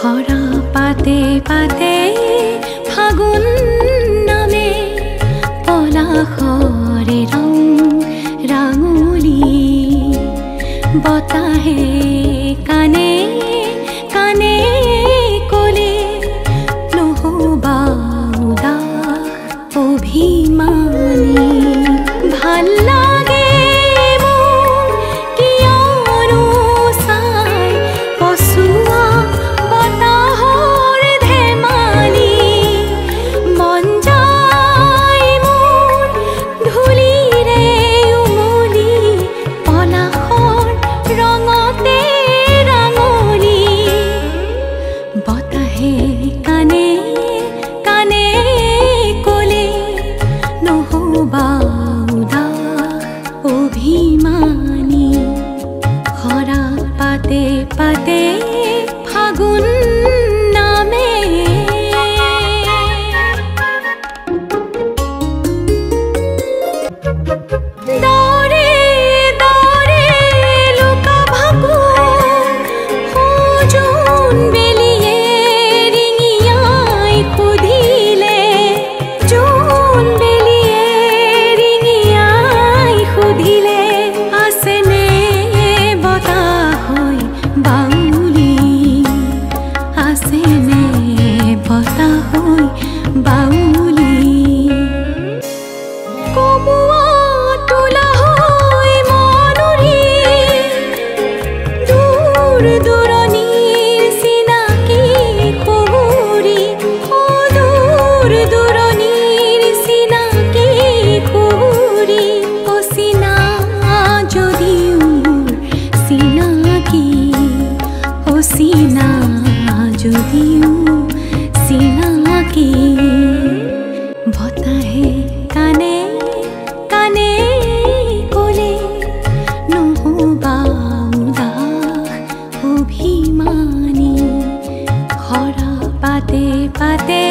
খরা পাতে পাতে ফাগুন নামে পলাশৰে রং রাঙুলি বতাহে অভিমানী। খৰা পাতে পাতে ফাগুন নামে। লুকা ভাকু জোন যদিও চিনাকি বতাহে কানে কানে কলে উদাস অভিমানী খৰা পাতে পাতে